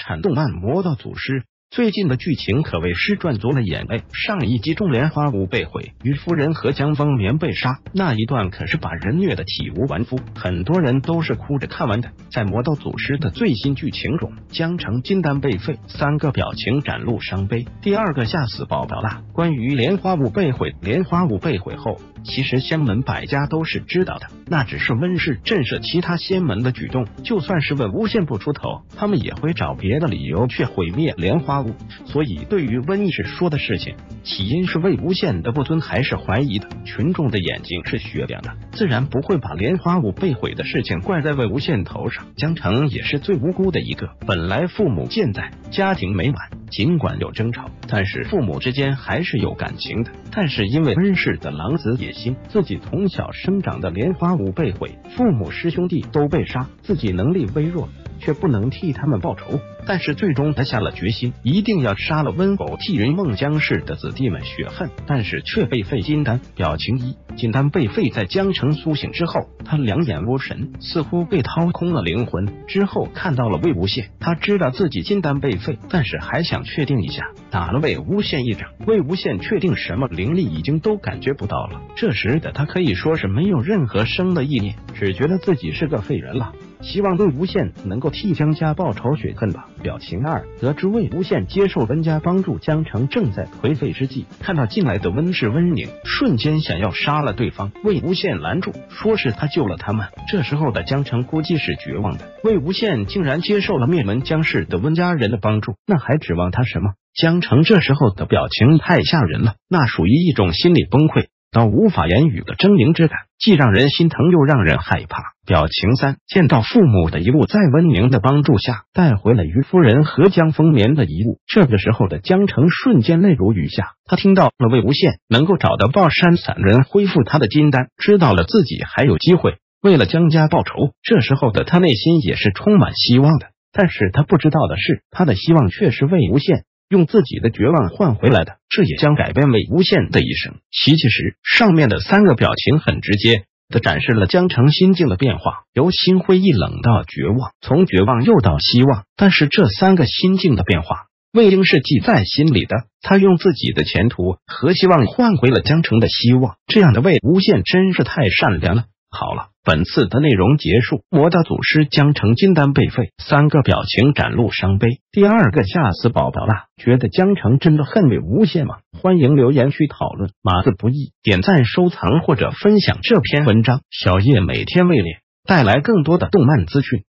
产动漫《魔道祖师》。最近的剧情可谓是赚足了眼泪。上一集众莲花坞被毁，于夫人和江枫棉被杀，那一段可是把人虐得体无完肤，很多人都是哭着看完的。在魔道祖师的最新剧情中，江城金丹被废，三个表情展露伤悲。第二个吓死宝宝了。关于莲花坞被毁，莲花坞被毁后，其实仙门百家都是知道的，那只是温氏震慑其他仙门的举动。就算是魏无羡不出头，他们也会找别的理由去毁灭莲花坞。所以，对于温氏说的事情，起因是魏无羡的不尊，还是怀疑的？群众的眼睛是雪亮的，自然不会把莲花坞被毁的事情怪在魏无羡头上。江城也是最无辜的一个。本来父母健在，家庭美满，尽管有争吵，但是父母之间还是有感情的。但是因为温氏的狼子野心，自己从小生长的莲花坞被毁，父母师兄弟都被杀，自己能力微弱。却不能替他们报仇，但是最终他下了决心，一定要杀了温狗，替云梦江氏的子弟们雪恨。但是却被废金丹。表情一，金丹被废，在江城苏醒之后，他两眼无神，似乎被掏空了灵魂。之后看到了魏无羡，他知道自己金丹被废，但是还想确定一下，打了魏无羡一掌。魏无羡确定什么灵力已经都感觉不到了。这时的他可以说是没有任何生的意念，只觉得自己是个废人了。希望魏无羡能够替江家报仇雪恨吧。表情二，得知魏无羡接受温家帮助，江城正在颓废之际，看到进来的温氏温宁，瞬间想要杀了对方。魏无羡拦住，说是他救了他们。这时候的江城估计是绝望的，魏无羡竟然接受了灭门江氏的温家人的帮助，那还指望他什么？江城这时候的表情太吓人了，那属于一种心理崩溃。到无法言语的狰狞之感，既让人心疼又让人害怕。表情三，见到父母的遗物，在温宁的帮助下带回了于夫人和江丰棉的遗物。这个时候的江城瞬间泪如雨下，他听到了魏无羡能够找到抱山散人恢复他的金丹，知道了自己还有机会为了江家报仇。这时候的他内心也是充满希望的，但是他不知道的是，他的希望却是魏无羡。用自己的绝望换回来的，这也将改变魏无羡的一生。奇迹时，上面的三个表情很直接的展示了江城心境的变化，由心灰意冷到绝望，从绝望又到希望。但是这三个心境的变化，魏婴是记在心里的。他用自己的前途和希望换回了江城的希望。这样的魏无羡真是太善良了。好了。本次的内容结束，魔道祖师江澄金丹被废，三个表情展露伤悲。第二个吓死宝宝了，觉得江澄真的恨魏无限吗？欢迎留言区讨论，码字不易，点赞收藏或者分享这篇文章。小叶每天为你带来更多的动漫资讯。